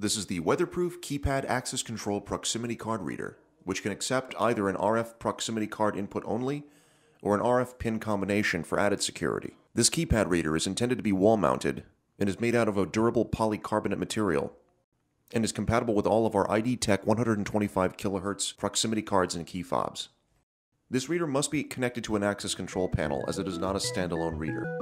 This is the weatherproof keypad access control proximity card reader, which can accept either an RF proximity card input only or an RF pin combination for added security. This keypad reader is intended to be wall mounted and is made out of a durable polycarbonate material and is compatible with all of our ID Tech 125 kHz proximity cards and key fobs. This reader must be connected to an access control panel as it is not a standalone reader.